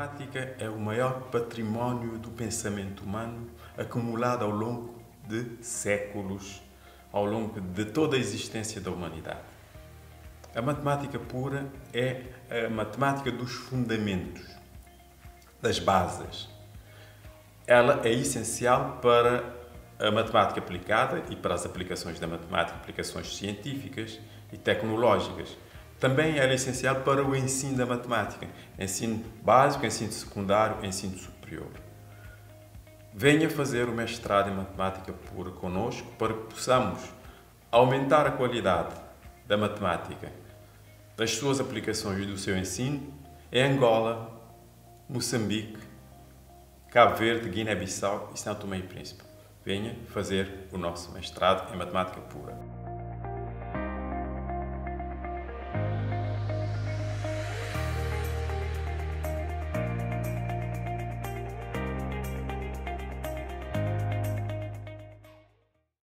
matemática é o maior património do pensamento humano acumulado ao longo de séculos, ao longo de toda a existência da humanidade. A matemática pura é a matemática dos fundamentos, das bases. Ela é essencial para a matemática aplicada e para as aplicações da matemática, aplicações científicas e tecnológicas. Também era essencial para o ensino da matemática, ensino básico, ensino secundário, ensino superior. Venha fazer o mestrado em matemática pura conosco para que possamos aumentar a qualidade da matemática, das suas aplicações e do seu ensino em Angola, Moçambique, Cabo Verde, Guiné-Bissau e São Tomé e Príncipe. Venha fazer o nosso mestrado em matemática pura.